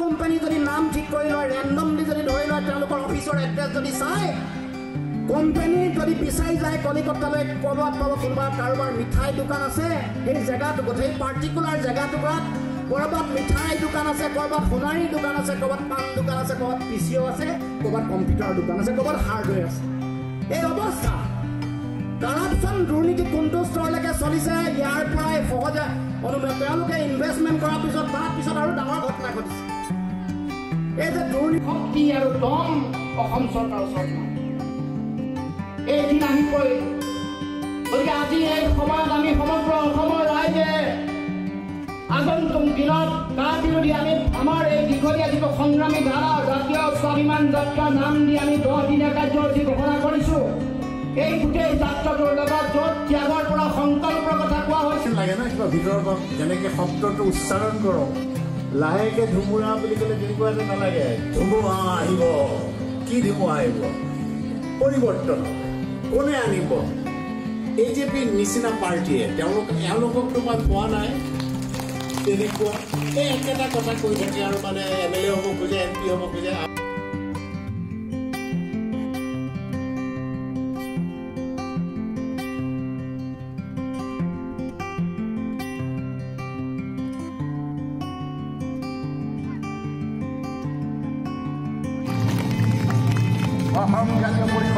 Company যদি নাম ঠিক কৰি লয় ৰেণ্ডমলি যদি ধৰি লয় তেওঁলোকৰ অফিচৰ এড্ৰেছ যদি চায় কোম্পানী যদি বিচাৰি যায় কলিকতালৈ ক'ৰবাত পাব কোনোবা কাৰোবাৰ মিঠাই দোকান আছে সেই জেগাটো সেই পাৰ্টিকুলাৰ জেগাটুকুৰাত ক'ৰবাত মিঠাই দোকান আছে ক'ৰবাত সোণাৰীৰ দোকান আছে ক'ৰবাত পাণ দোকান আছে ক'ৰবাত পি চি অ' আছে ক'ৰবাত কম্পিউটাৰৰ দোকান আছে ক'ৰবাত হাৰ্ডৱেৰ আছে। এই অৱস্থা। কাৰাপশ্যন দুৰ্নীতি কোনটো স্তৰলৈকে চলিছে ইয়াৰ পৰাই সহজে অনুভৱ তেওঁলোকে ইনভেষ্টমেণ্ট কৰাৰ পিছত তাৰ শক্তি আৰু দম অসম চৰকাৰৰ ওচৰত এদিন আহি পৰিল গতিকে আজি এই সময়ত আমি সমগ্ৰ অসমৰ ৰাইজে আগন্তুক দিনত তাৰ বিৰোধী আমি আমাৰ এই দীঘলীয়া যিটো সংগ্ৰামী ধাৰা জাতীয় স্বাভিমান যাত্ৰা নাম দি আমি দহ দিনীয়া কাৰ্যসূচী ঘোষণা কৰিছোঁ এই গোটেই যাত্ৰাটোৰ লগত য'ত ত্যাগৰ পৰা সংকল্পৰ কথা কোৱা হৈছে। লাগে ন কিবা ভিতৰৰ পৰা? যেনেকে শব্দটো উচ্চাৰণ কৰক। লাহেকে ধুমুহা বুলি ক'লে তেনেকুৱা এটা নালাগে? ধুমুহা আহিব। কি ধুমুহা আহিব? পৰিৱৰ্তন কোনে আনিব? এ জে পিৰ নিচিনা পাৰ্টীয়ে। তেওঁলোক এওঁলোকক তোমাক পোৱা নাই। তেনেকুৱা। এই একেটা কথা কৈ থাকে আৰু মানে এম এল এ হ'ব খোজে এম পি হ'ব খোজে। অসম